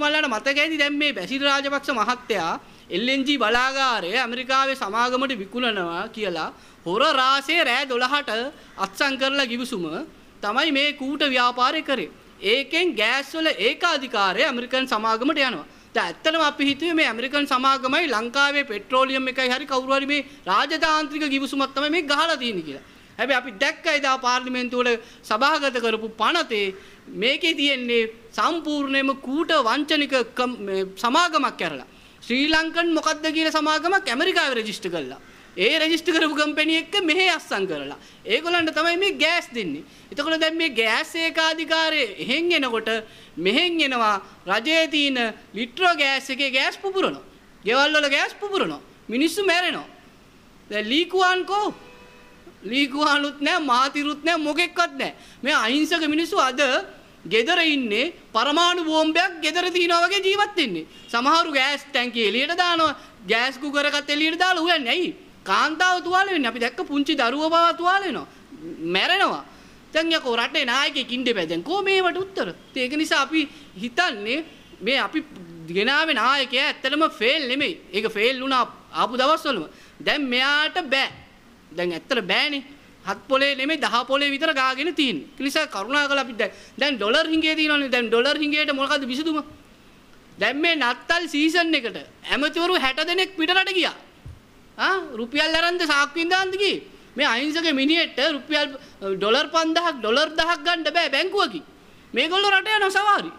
මල්ලට මතක ඇති දැන් මේ බැසිල් රාජපක්ෂ මහත්තයා LNG බලාගාරය ඇමරිකාවේ සමාගමට විකුණනවා කියලා හොර රාසේ රෑ 12ට අත්සන් කරලා ගිවිසුම තමයි මේ කූට ව්‍යාපාරය කරේ. ඒකෙන් ගෑස් වල ඒකාධිකාරය ඇමරිකන් සමාගමට යනවා. දැන් ඇත්තටම අපි හිතුවේ මේ ඇමරිකන් සමාගමයි ලංකාවේ පෙට්‍රෝලියම් එකයි හරි කවුරු හරි මේ රාජතාන්ත්‍රික ගිවිසුමක් තමයි මේ ගහලා තියෙන්නේ කියලා. හැබැයි අපි දැක්ක එදා පාර්ලිමේන්තුවල සභාගත කරපු පනතේ මේකේ තියෙන්නේ සම්පූර්ණයෙන්ම කූට වංචනික සමාගමක් කරලා. ශ්‍රී ලංකන් මොකද්ද කියලා සමාගමක් ඇමරිකාවේ රෙජිස්ටර් කළා. ඒ රෙජිස්ටර් කරපු කම්පැනි එක්ක මෙහෙ අස්සම් කරලා. ඒගොල්ලන්ට තමයි මේ ගෑස් දෙන්නේ. එතකොට දැන් මේ ගෑස් ඒකාධිකාරයේ එහෙන් එනකොට මෙහෙන් එනවා රජයේ තියෙන ලිට්‍රෝ ගෑස් එකේ ගෑස් පුපුරනවා. ගෙවල් වල ගෑස් පුපුරනවා. මිනිස්සු මැරෙනවා. දැන් ලීකුවාන් කෝ ලීකුවානුත් නැහැ මාතිරුත් නැහැ මොකෙක්වත් නැහැ. මේ අහිංසක මිනිස්සු අද ගෙදර ඉන්නේ පරමාණු බෝම්බයක් ගෙදර තියනවා වගේ ජීවත් වෙන්නේ. සමහරු ගෑස් ටැංකිය එළියට දානවා. ගෑස් කුකරකත් එළියට දාලා උයන්නේ. ඇයි? කාන්තාව තුවාල වෙන්නේ. අපි දැක්ක පුංචි දරුවෝ බව තුවාල වෙනවා. මැරෙනවා. දැන් යකෝ රටේ නායකයෙක් ඉන්න බෑ දැන් කොහොම මේවට උත්තර? ඒක නිසා අපි හිතන්නේ මේ අපි ගෙනාවේ නායකයා ඇත්තටම ෆේල් නෙමෙයි. ඒක ෆේල් වුණා ආපු දවස්වලම. දැන් මෙයාට බෑ. දැන් ඇත්තට බෑනේ. හත් පොලේ නෙමෙයි දහ පොලේ විතර ගාගෙන තියෙන්නේ. ඒ නිසා කරුණාකරලා අපි දැන් ඩොලර් හිඟේ තියෙනවනේ. දැන් ඩොලර් හිඟේට මොකද විසඳුම? දැන් මේ නත්තල් සීසන් එකට ඇමතිවරු 60 දෙනෙක් පිටරට ගියා. ආ රුපියල් අරන්ද සාක්කුවෙන් දාන්නද ගියේ? මේ අහිංසක මිනිහෙට රුපියල් ඩොලර් 5000ක් ඩොලර් 1000ක් ගන්න බෑ බැංකුවකින්. මේගොල්ලෝ රට යනවා සවාරි.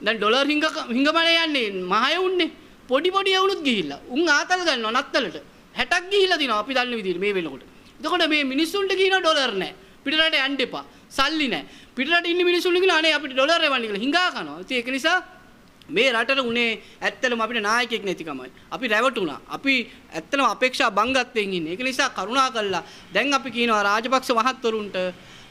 දැන් ඩොලර් හිඟ හිඟමනේ යන්නේ මහය උන්නේ. පොඩි පොඩි එවුනුත් ගිහිල්ලා. උන් ආතල් ගන්නවා නත්තලට. 60ක් ගිහිල්ලා දිනවා අපි දන්න විදිහට මේ වෙනකොට. එතකොට මේ මිනිස්සුන්ට කියන ඩොලර් නැහැ. පිටරට යන්න එපා. සල්ලි නැහැ. පිටරට ඉන්න මිනිස්සුන්ට කියන අනේ අපිට ඩොලර් එවන්න කියලා හිඟා කනවා. ඉතින් ඒක නිසා මේ රටට උනේ ඇත්තටම අපිට නායකයෙක් නැතිකමයි. අපි රැවටුණා. අපි ඇත්තටම අපේක්ෂා බංගත්වයෙන් ඉන්නේ. ඒක නිසා කරුණා කළා. දැන් අපි කියනවා රාජපක්ෂ මහත්වරුන්ට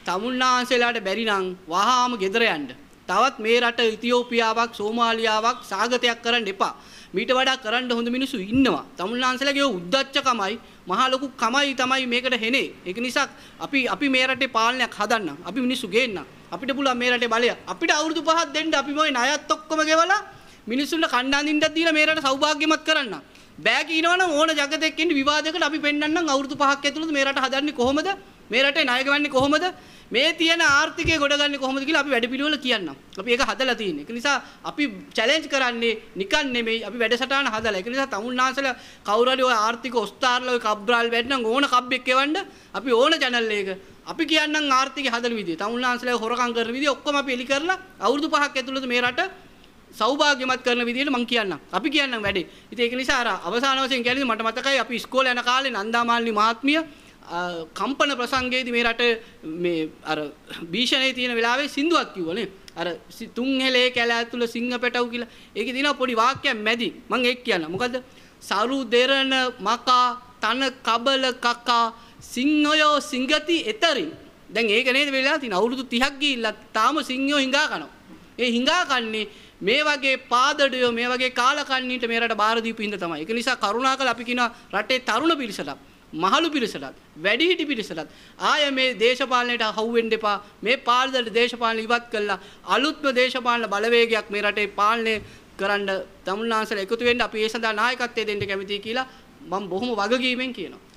තමුන්නාන්සේලාට බැරි නම් වහාම ගෙදර යන්න. තවත් මේ රට ඉතියෝපියාවක් සෝමාලියාවක් සාගතයක් කරන්න එපා. මීට වඩා කරන්න හොඳ මිනිස්සු ඉන්නවා. තමුන්නාන්සේලාගේ උද්දච්චකමයි මහා ලොකු කමයි තමයි මේකට හෙනේ. ඒක නිසා අපි අපි මේ රටේ පාලනයක් හදන්න. අපි මිනිස්සු ගේන්න. අපිට පුළුවන් මේ රටේ බලය. අපිට අවුරුදු පහක් දෙන්න අපි මොයි ණයත් ඔක්කොම ගෙවලා මිනිස්සුන්ට කණ්ඩායමින්ටත් දීලා මේ රට සෞභාග්‍යමත් කරන්න. බෑ කියනවනම් ඕන జగතෙක් ඉන්න විවාදයකට අපි පෙන්වන්නම් අවුරුදු පහක් ඇතුළත මේ රට හදන්නේ කොහොමද? මේ රටේ ණය ගෙවන්නේ කොහොමද? මේ තියෙන ආර්ථිකය ගොඩගන්නේ කොහොමද කියලා අපි වැඩපිළිවෙල කියන්නම්. අපි ඒක හදලා තියෙන්නේ. ඒක නිසා අපි චැලෙන්ජ් කරන්නේ නිකන් නෙමෙයි. අපි වැඩසටහන හදලා. ඒක නිසා තමුන්නාසල කවුරු හරි ඔය ආර්ථික ඔස්තාරලා ඔය කබ්රාල් වැඩනම් ඕන කබ්බෙක් එවන්න අපි ඕන channel එක අපි කියන්නම් ආර්ථිකය හදන විදිය. තමුන්නාසල හොරකම් කරන විදිය ඔක්කොම අපි එලි කරලා අවුරුදු පහක් ඇතුළත මේ රට සෞභාග්‍යමත් කරන විදිහට මම කියන්නම්. අපි කියන්නම් වැඩේ. ඉතින් ඒක නිසා අර අවසාන වශයෙන් කියන්නේ මට මතකයි අපි ඉස්කෝලේ යන කාලේ නන්දාමාලිනී මහත්මිය කම්පන ප්‍රසංගයේදී මේ රට මේ අර භීෂණයේ තියෙන වෙලාවේ සින්දුවක් කිව්වනේ. අර තුන් හෙලේ කැල ඇතුළ සිංහ පැටවු කියලා. ඒකේ තියෙනවා පොඩි වාක්‍යයක් මැදි. මම ඒක කියන්න. මොකද්ද? සරු දෙරණ මකා තන කබල කකා සිංහයෝ සිංගති එතරින්. දැන් ඒක නේද වෙලා තියෙන අවුරුදු 30ක් ගිහිල්ලා තාම සිංහයෝ හිඟා කනවා. ඒ හිඟා කන්නේ මේ වගේ පාදඩයෝ මේ වගේ කාලකන්ණීට මේ රට බාර දීපු හින්දා තමයි. ඒක නිසා කරුණාකර අපි කියනවා රටේ තරුණ පිරිසට මහලු පිරිසටත් වැඩිහිටි පිරිසටත් ආය මේ දේශපාලනයට හවුවෙන්න එපා. මේ පාලදට දේශපාලන ඉවත් කළා. අලුත්ම දේශපාලන බලවේගයක් මේ රටේ පාලනය කරන්න තමුන්නාන්සලා එකතු වෙන්න අපි ඒ සඳහා නායකත්වය දෙන්න කැමතියි කියලා මම බොහොම වගකීමෙන් කියනවා.